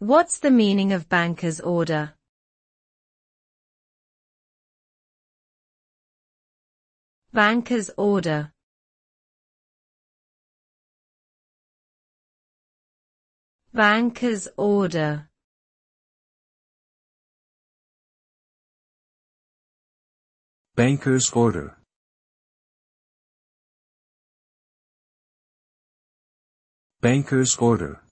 What's the meaning of banker's order? Banker's order. Banker's order. Banker's order. Banker's order.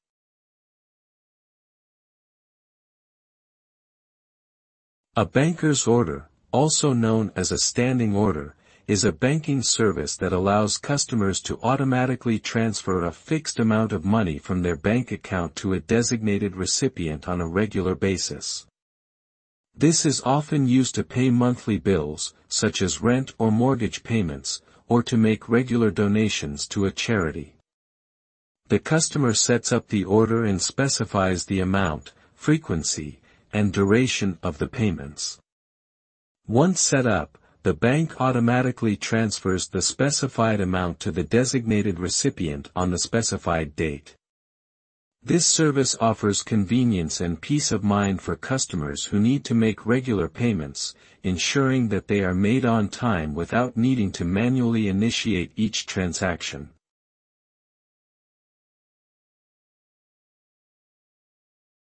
A banker's order, also known as a standing order, is a banking service that allows customers to automatically transfer a fixed amount of money from their bank account to a designated recipient on a regular basis. This is often used to pay monthly bills, such as rent or mortgage payments, or to make regular donations to a charity. The customer sets up the order and specifies the amount, frequency, and duration of the payments. Once set up, the bank automatically transfers the specified amount to the designated recipient on the specified date. This service offers convenience and peace of mind for customers who need to make regular payments, ensuring that they are made on time without needing to manually initiate each transaction.